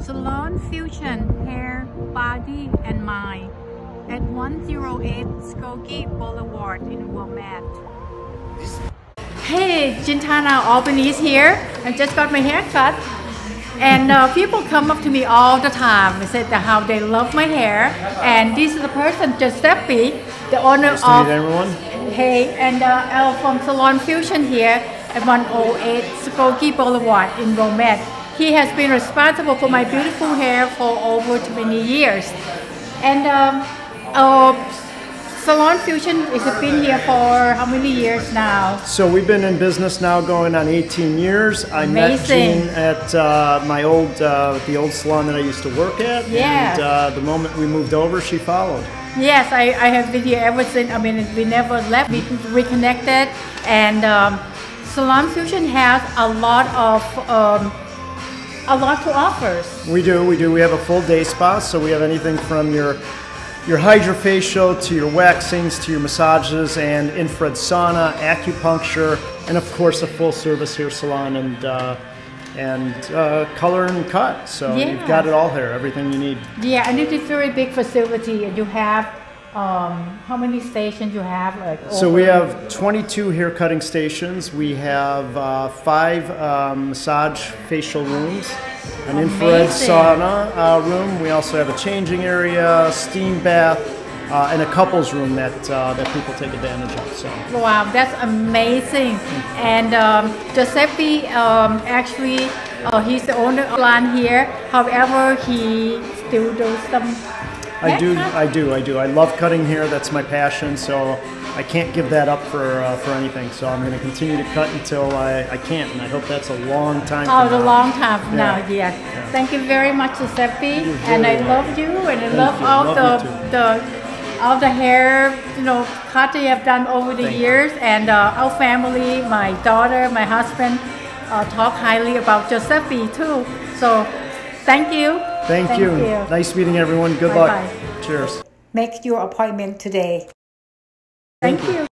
Salon Fusion Hair, Body and Mind at 108 Skokie Boulevard in Wilmette. Hey, Gintana Albanese here. I just got my hair cut. And uh, people come up to me all the time. and say how they love my hair. And this is the person, Giuseppe, the owner Nice of everyone. Hey, and uh, Elle from Salon Fusion here at 108 Skokie Boulevard in Wilmette. He has been responsible for my beautiful hair for over 20 years. And um, uh, Salon Fusion has been here for how many years now? So we've been in business now going on 18 years. I met Amazing. Jean at uh, my old, uh, the old salon that I used to work at. Yeah. And uh, the moment we moved over, she followed. Yes, I, I have been here ever since. I mean, we never left. We reconnected, and um, Salon Fusion has a lot of um, a lot to offer. We do, we do. We have a full day spa, so we have anything from your your hydrofacial to your waxings to your massages and infrared sauna, acupuncture, and of course a full service hair salon and uh, and uh, color and cut. So Yeah. you've got it all here, everything you need. Yeah, and it is very big facility, and you have um, how many stations you have? Like So we have 22 hair cutting stations. We have uh, five um, massage facial rooms, an infrared Amazing. sauna uh, room. We also have a changing area, steam bath, uh, and a couples room that uh, that people take advantage of. So Wow, that's amazing. And um, Giuseppe, um, actually, uh, he's the owner of land here. However, he still does some. I do. I do, I do. I love cutting hair. That's my passion. So I can't give that up for uh, for anything. So I'm going to continue to cut until I, I can't, and I hope that's a long time. Oh, the now. long time from now, Yeah. yeah. Thank you very much, Giuseppe. And I love you, and I Thank love you. all Love the the all the hair, you know, cut that you have done over the Thank you. years. And uh, our family, my daughter, my husband, uh, talk highly about Giuseppe too. So, thank you. Thank, you. Nice meeting everyone. Good Bye-bye. luck. Cheers. Make your appointment today. Thank you.